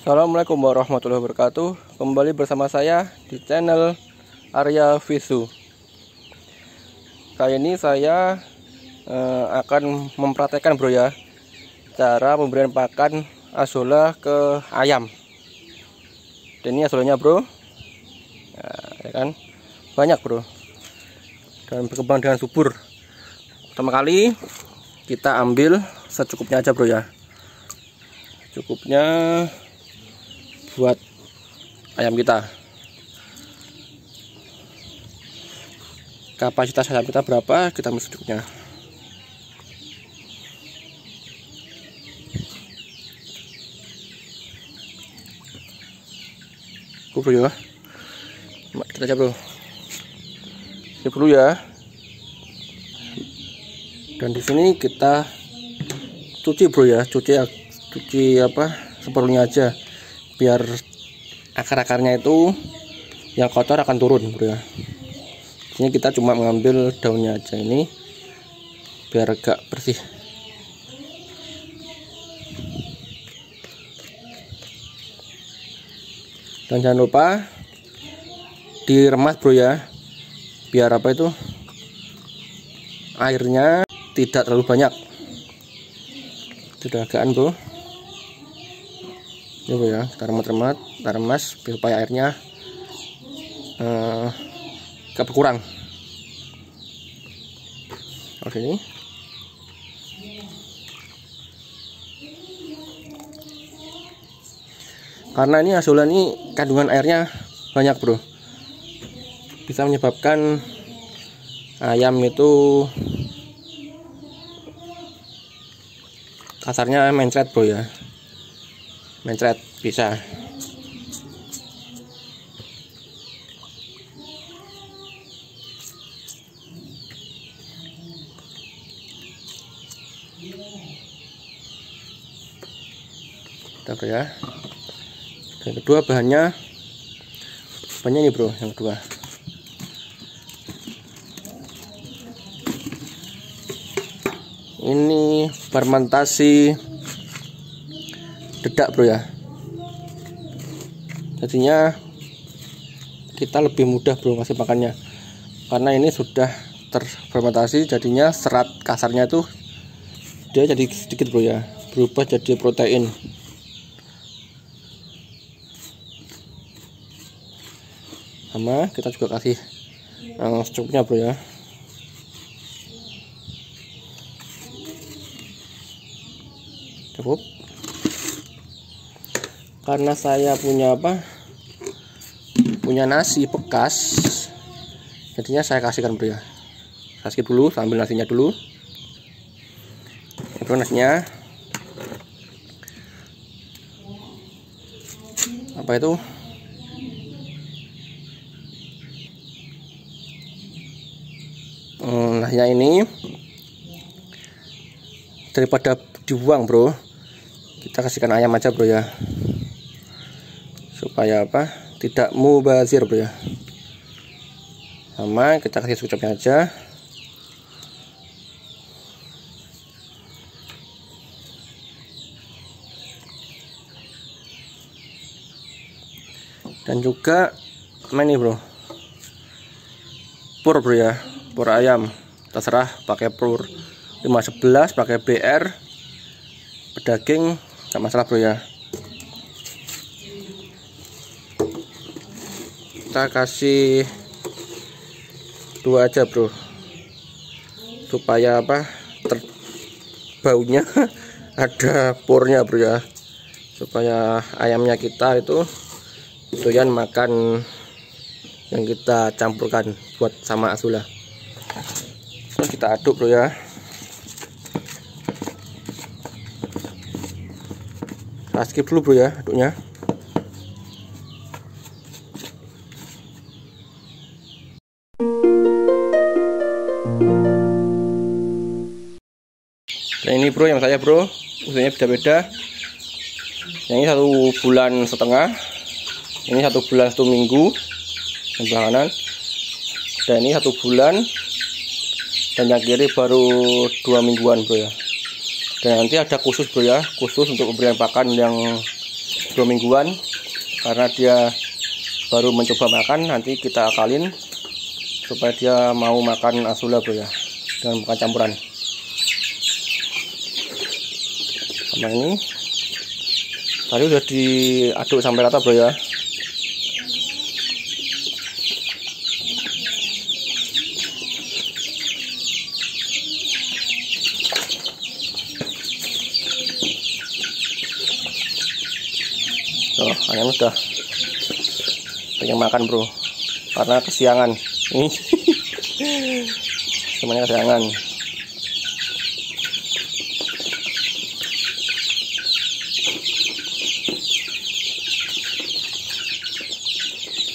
Assalamualaikum warahmatullahi wabarakatuh. Kembali bersama saya di channel Arya Visu. Kali ini saya eh, akan mempraktekkan bro ya Cara pemberian pakan asola ke ayam. Dan ini asolanya bro. Nah, ya kan? Banyak bro. Dan berkembang dengan subur. Pertama kali kita ambil secukupnya aja bro ya. Cukupnya buat ayam kita. Kapasitas ayam kita berapa? Kita mesuduknya bro ya. Kita aja bro ini dulu ya. Dan di sini kita cuci bro ya. Cuci cuci apa? Seperlunya aja biar akar-akarnya itu yang kotor akan turun bro ya. Ini kita cuma mengambil daunnya aja ini biar agak bersih. Dan jangan lupa diremas bro ya. Biar apa itu? Airnya tidak terlalu banyak. Sudah agaan bro bu ya kita remat-remat kita remas supaya airnya uh, gak berkurang. Oke. Ini karena ini asulan ini kandungan airnya banyak bro. Bisa menyebabkan ayam itu kasarnya mencret bro ya mencret bisa. Kita ya. Yang kedua bahannya. Bahannya ini bro yang kedua. Ini fermentasi dedak bro ya. Jadinya kita lebih mudah bro ngasih makannya. Karena ini sudah terfermentasi jadinya serat kasarnya tuh dia jadi sedikit bro ya. Berubah jadi protein. Sama kita juga kasih yang secukupnya bro ya. Cukup karena saya punya apa? Punya nasi bekas. Jadinya saya kasihkan bro ya kasih dulu sambil nasinya dulu. Itu nasinya. Apa itu? Hmm, nasinya ini. Daripada dibuang bro kita kasihkan ayam aja bro ya supaya apa? Tidak mubazir bro ya. Sama kita kasih secukupnya aja. Dan juga apa ini bro. Pur bro ya. Pur ayam. Terserah pakai pur. 511 pakai BR pedaging gak masalah bro ya kita kasih dua aja bro. Supaya apa? Ter baunya ada purnya bro ya. Supaya ayamnya kita itu doyan makan yang kita campurkan buat sama asula kita aduk bro ya. Kita skip bro ya aduknya Nah ini bro yang saya bro. Usianya beda-beda. Yang ini satu bulan setengah. Ini satu bulan satu minggu. Yang kanan. Dan ini satu bulan. Dan yang kiri baru dua mingguan bro ya. Dan nanti ada khusus bro ya. Khusus untuk pemberian pakan yang dua mingguan. Karena dia baru mencoba makan nanti kita akalin supaya dia mau makan asula bro ya. Dengan makan campuran sama ini tadi udah diaduk sampai rata bro ya. Tuh, ayam udah pengen makan bro. Karena kesiangan. Ini semuanya kesiangan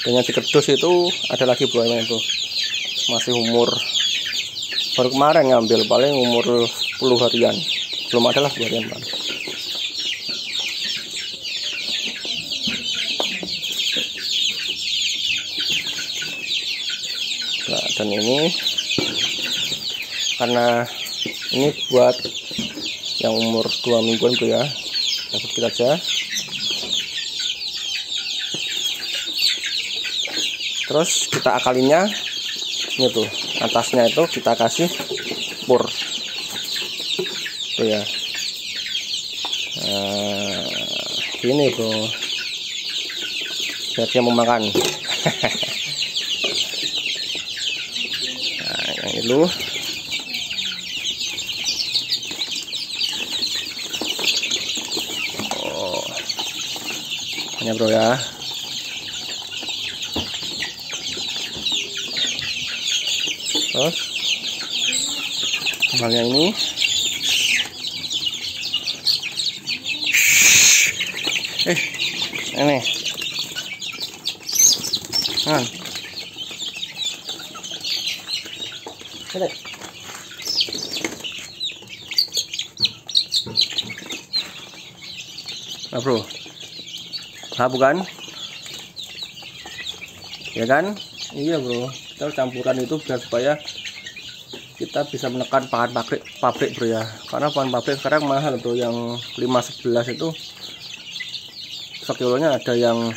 dan yang dikerdus itu ada lagi ayam bro masih umur baru kemarin ngambil paling umur 10 harian. Belum ada lah 10 harian paling nah dan ini karena ini buat yang umur dua mingguan tuh ya. Dapat kita aja terus kita akalinya ini tuh atasnya itu kita kasih pur. Tuh ya. Nah, gini bro biar dia mau makan. Dulu oh. Hanya bro ya terus? Kembali ini. Eh ini. Nah. Sini. Nah bro. Nah bukan? Ya kan? Iya bro Kita campuran itu biar supaya Kita bisa menekan pakan pabrik, pabrik bro ya Karena pakan pabrik sekarang mahal bro Yang 511 itu Sekilonya ada yang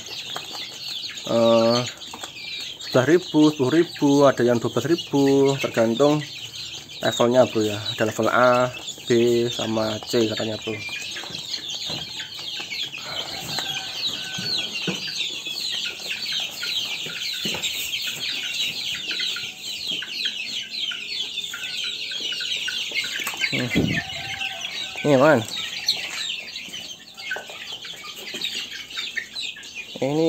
eh, sebelas ribu, sepuluh ribu, ada yang dua belas ribu, tergantung levelnya bro ya. Ada level A, B, sama C katanya bro. Hmm. Ini man. Ini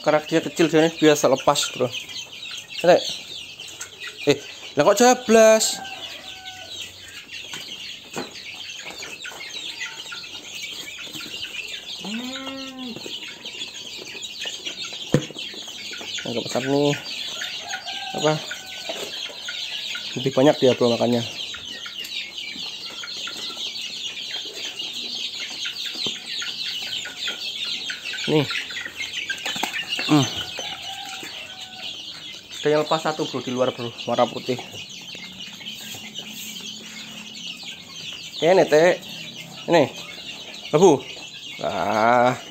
karena dia kecil jadi biasa lepas bro Lihat. eh lah kok jablas agak besar nih apa lebih banyak dia bro makannya nih. Hmm. ada yang lepas satu bro di luar bro. Warna putih. Ini teh ini. Abu. Ah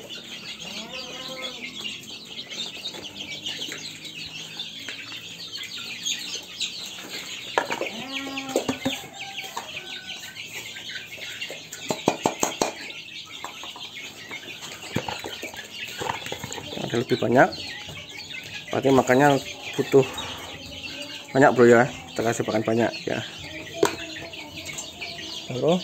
ada lebih banyak. Berarti makannya butuh banyak bro ya. Kita kasih makan banyak ya. Bro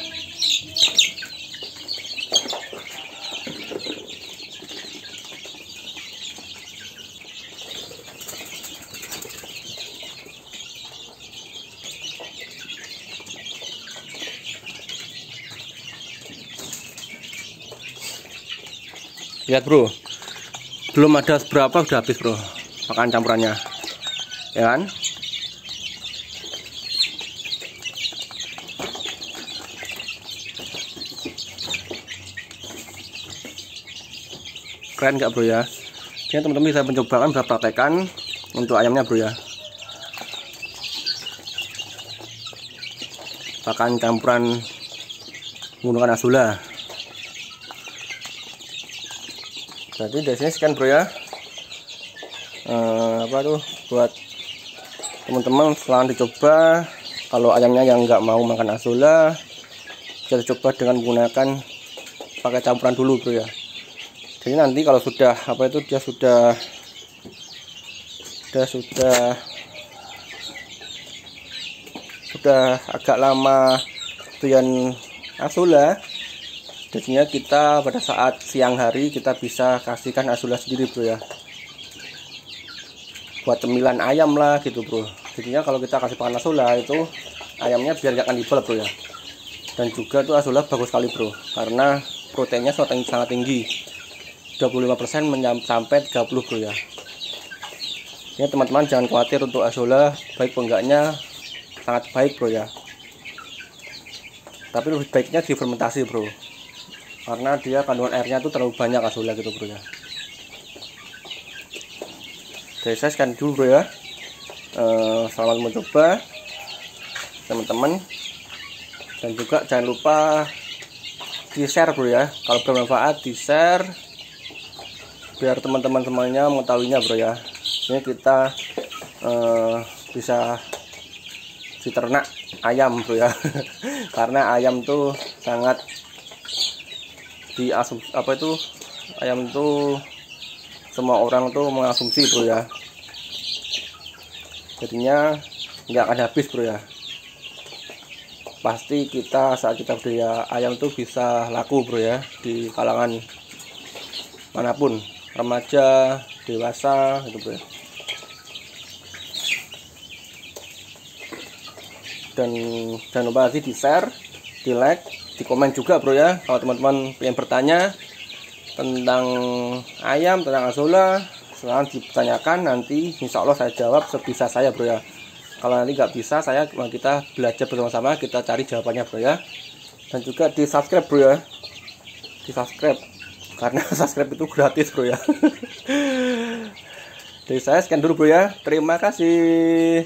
lihat bro belum ada seberapa udah habis bro makan campurannya. Ya kan? Keren gak bro ya? Ini teman-teman bisa mencoba bisa praktekan untuk ayamnya bro ya. Pakan campuran menggunakan asula dari sini sekian bro ya. Uh, apa tuh buat teman-teman setelah dicoba kalau ayamnya yang nggak mau makan asola kita coba dengan menggunakan pakai campuran dulu bro ya. Jadi nanti kalau sudah apa itu dia sudah sudah sudah sudah agak lama tuyan asola jadinya kita pada saat siang hari kita bisa kasihkan asula sendiri bro ya. Buat cemilan ayam lah gitu bro. Jadinya kalau kita kasih pakan asula itu ayamnya biar gak kanibal bro ya. Dan juga tuh asula bagus sekali bro karena proteinnya sangat tinggi 25% sampai 30 bro ya. Ini teman-teman jangan khawatir untuk asula baik enggaknya sangat baik bro ya. Tapi lebih baiknya difermentasi bro karena dia kandungan airnya tuh terlalu banyak asulnya gitu bro ya. Jadi saya scan dulu bro ya. Uh, selamat mencoba teman-teman. Dan juga jangan lupa di share bro ya. Kalau bermanfaat di share biar teman-teman semuanya mengetahuinya bro ya. Ini kita uh, bisa diternak ayam bro ya. Karena ayam tuh sangat di asum apa itu ayam itu semua orang tuh mengasumsi bro ya. Jadinya nggak akan habis bro ya. Pasti kita saat kita beli ayam tuh bisa laku bro ya di kalangan mana pun. Remaja dewasa gitu bro ya. dan jangan lupa lagi di share di like di komen juga bro ya kalau teman-teman ingin bertanya tentang ayam tentang asola silahkan ditanyakan. Nanti insya Allah saya jawab sebisa saya bro ya. Kalau nanti nggak bisa saya kita belajar bersama-sama kita cari jawabannya bro ya. Dan juga di subscribe bro ya. Di subscribe. Karena subscribe itu gratis bro ya. Dari saya sekian dulu bro ya. Terima kasih